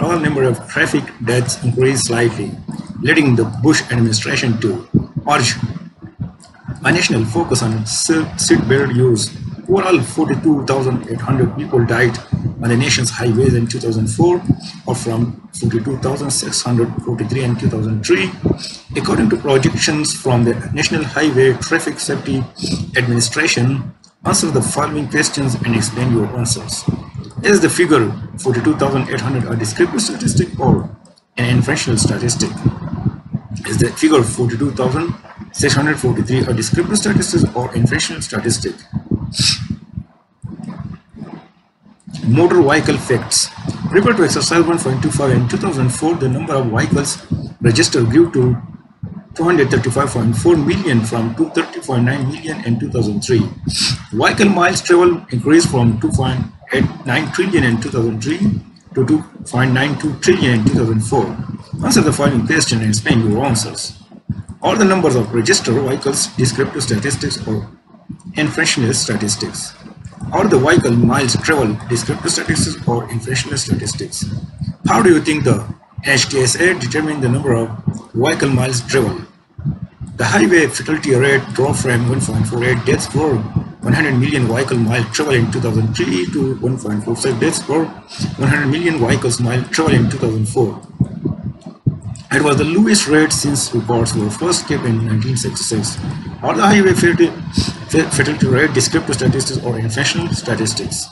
overall number of traffic deaths increased slightly, leading the Bush administration to urge a national focus on seatbelt use. Overall, 42,800 people died on the nation's highways in 2004, or from 42,643 in 2003. According to projections from the National Highway Traffic Safety Administration, answer the following questions and explain your answers. Is the figure 42,800 a descriptive statistic or an inferential statistic? Is the figure 42,643 a descriptive statistic or inferential statistic? Motor vehicle facts. Refer to exercise 1.25 in 2004 the number of vehicles registered grew to 235.4 million from 230.9 million in 2003. Vehicle miles traveled increased from 2.89 trillion in 2003 to 2.92 trillion in 2004. Answer the following question and explain your answers. All the numbers of registered vehicles, descriptive statistics or inferential statistics. Or the vehicle miles traveled, descriptive statistics or inferential statistics. How do you think the NHTSA determine the number of vehicle miles traveled? The highway fatality rate dropped from 1.48 deaths per 100 million vehicle miles traveled in 2003 to 1.45 deaths per 100 million vehicles miles traveled in 2004. It was the lowest rate since reports were first kept in 1966. Are the highway fatality rate descriptive statistics or inferential statistics?